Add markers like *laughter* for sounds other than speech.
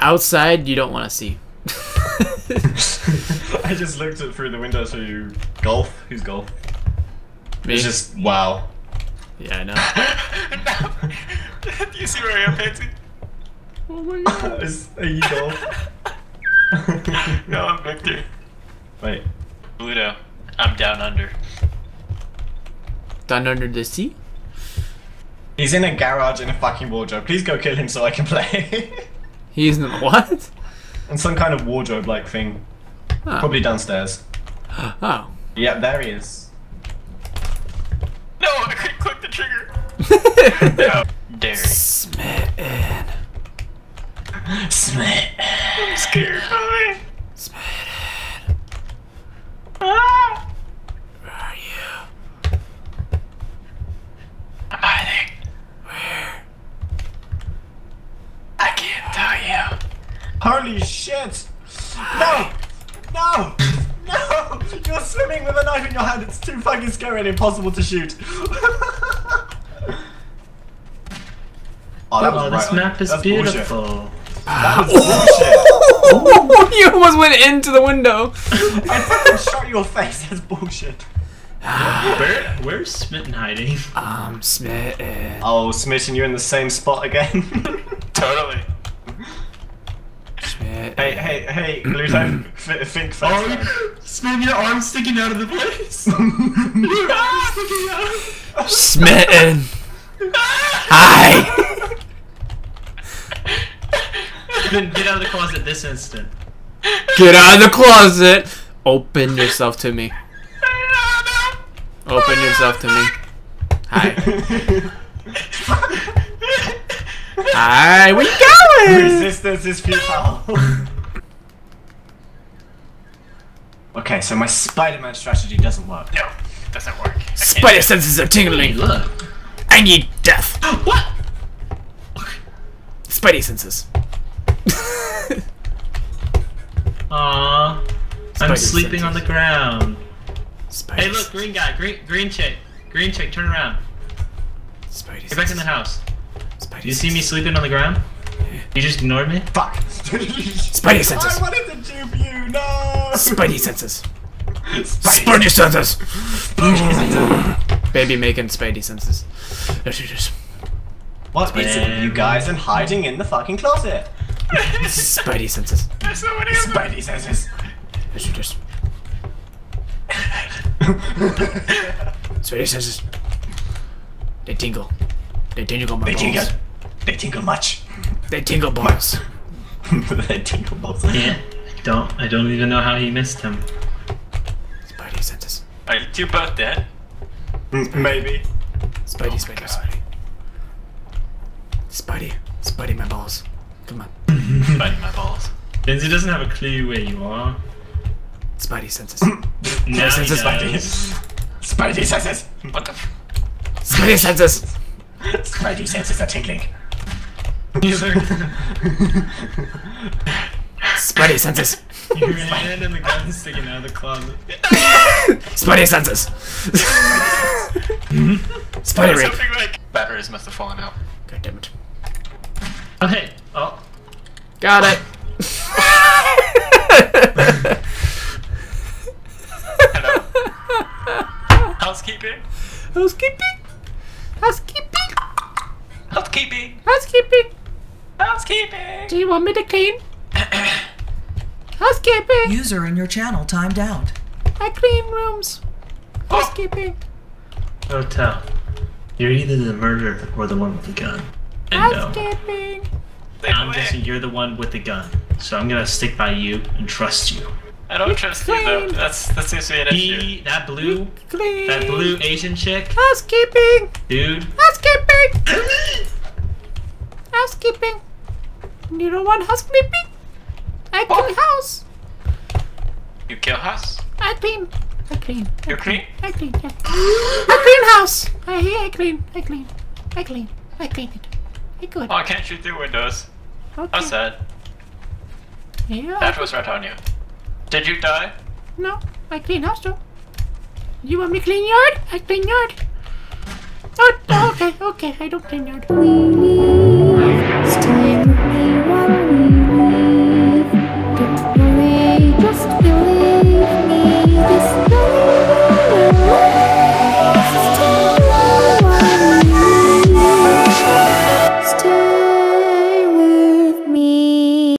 outside, you don't want to see. *laughs* I just looked at through the window So you golf. Who's golf? Me? It's just wow. Yeah, I know. Do *laughs* you see where I am, Pansy? oh my god. *laughs* Is, are you golf? No, I'm Victor. Wait. Bluto. I'm down under. Down under the sea? He's in a garage in a fucking wardrobe. Please go kill him so I can play. He's in what? and some kind of wardrobe like thing. Oh. Probably downstairs. Oh. Yeah, there he is. No, I couldn't click the trigger. no. *laughs* Dare. Smitten. Smith. I'm scared, mommy. Smitten. Ah! Where are you? I'm hiding. Where? I can't tell you. Holy shit! No! No! No! You're swimming with a knife in your hand. It's too fucking scary and impossible to shoot. oh, that was Oh, this right on- map is that's bullshit. beautiful. That was *laughs* bullshit. you almost went into the window. I fucking shot your face. That's bullshit. Where where's Smitten hiding? I'm smitten. Oh, Smith, and you're in the same spot again. *laughs* Totally. Smitten. hey, hey, *clears throat* hey, f- think first. man. *laughs* Oh, Smitten, your arm's sticking out of the place. *laughs* your arm's sticking out. Smitten. *laughs* Hi. Then get out of the closet this instant. Get out of the closet. Open yourself to me. Open yourself to me. Hi. Hi. Where you going? Resistance is futile. Okay, so my Spider-Man strategy doesn't work. No, it doesn't work. I can't Spider senses are tingling. Look. I need death. *gasps* What? Spidey senses. *laughs* Aww. I'm Spidey sleeping on the ground. Spidey Hey, look, green guy, green green chick, green chick, turn around. Spidey Get back in the house. Spidey Do you see me sleeping on the ground? You just ignored me? Fuck. Spidey *laughs* senses. I wanted to dupe you. No. Spidey senses. Spidey. Spidey senses. Baby making Spidey senses. Yes, it is. What is it, with you guys, and hiding in the fucking closet? Spidey senses. There's so many. Spidey senses. Yes, it is. Spidey senses. They tingle. They tingle my They balls. tingle. They tingle much. They tingle balls. *laughs* they tingle balls. Yeah. Don't. I don't even know how he missed him. Spidey senses. Are you both dead? Mm, Maybe. Spidey, Spidey, Spidey. Spidey. Spidey my balls. Come on. Biting my balls. Benzie doesn't have a clue where you are. Spidey senses. *laughs* Now he senses, Spidey. does. Spidey senses. What the Spidey senses. Spidey senses are tingling. Spidey senses. Your hand and the gun sticking out of the closet. Spidey senses. Spidey rape. Like batteries must have fallen out. God damn it. Oh hey. Oh. Got it. Hello. Housekeeping. Housekeeping. Housekeeping. Housekeeping. Housekeeping. Housekeeping. Do you want me to clean? *coughs* Housekeeping. User in your channel timed out. I clean rooms. Oh. Housekeeping. Hotel. You're either the murderer or the one with the gun. And no. Housekeeping. I'm guessing you're the one with the gun. So I'm gonna stick by you and trust you. I don't trust you though. clean. That's that seems to be an issue. He, that blue, Clean. that blue Asian chick, Housekeeping. dude. Housekeeping. Housekeeping. *laughs* You don't want housekeeping? I clean house. You kill house. I clean. I clean. You clean? I clean. Yeah. *gasps* I clean house. I yeah, I clean. I clean. I clean. I clean it. I good. Oh, can't shoot through windows. Okay. How sad. Yeah. That was right on you. Did you die? No, I clean house too. You want me clean yard? I clean yard. Oh, okay, okay. I don't clean yard.